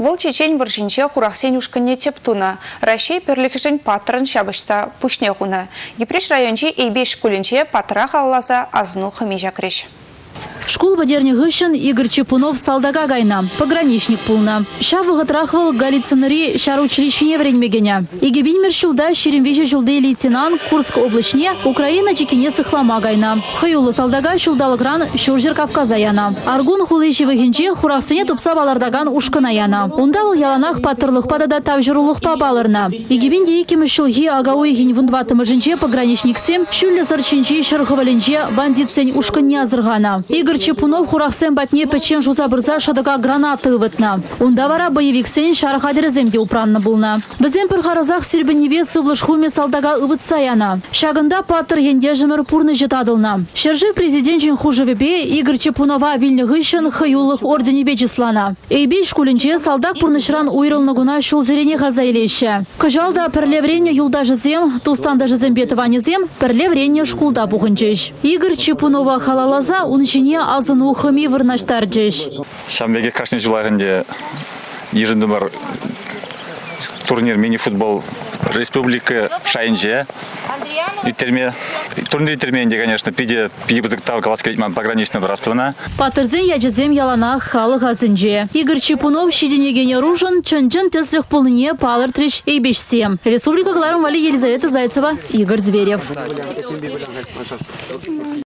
Вол чечен варшинче хурахсен ушканне тептуна. Рашей перлихшин патрын шабышса пушне хуна. Епреш райончи эйбеш шкулинче патра халласа азну хымежа креш. Шкул бадерне гышын Игорь Чепунов салдага гайна, пограничник пулна. Ша вғытрахвал Голицынари шар училищене вренмегеня. Иге бинмер шулда шеремвеже жулды лейтенант Курск облачне Украина чекине сыхлама гайна. Хаюлы салдага шулдалыкран шуржер Кавказа яна. Аргун хулыши вихинче хурахсыне тупса балардаган ушкана яна. Унда был яланах паттырлых падада тавжырулых пабалырна. Иге бин дейкемі шулхи агауи хин вундватымы жінче пограничник сем шүллі сарчинче шырхываленче бандит сен ушканне азырғана. Игорь Чепунов хурахсен батне печен жуза бірза шадыға гранаты ывытна. Унда бара боевик сен шархадереземде упранны булна. Бізен пір харазақ сирбенебе сывлыш хуме салдага ывытса яна. Шагында паттыр енде жымыр пурны жетадылна. Шержи президент жин хужевебе Игорь Чепунова вильні гышын хыюлых орденебе числана. Эйбе шкулінче салдак пурнышран уйрылны гуна шул зерене хаза илеші. Кыжалда пірлевренне юлда жызем, тустанда жызем бетыванезем, пірлевренне шкулда бұғынчыш. Игорь Чепунова халалаза унчине азын ухыми вырнаштар жеш. Шамбеге кашны жылағында ежінді бар турнир мини-футбол республика шайынже. Иттерме, турнир иттерменде, конечно, пиде, пиде бізіктау каласка итман пограничный брастывына. Патырзен ячызем ялана халық азынже. Игорь Чепунов шиденегене ружын чынчын теслих палыр треш эйбешсем. Республика Гларым Вали Елизавета Зайцева, Игорь Зверев.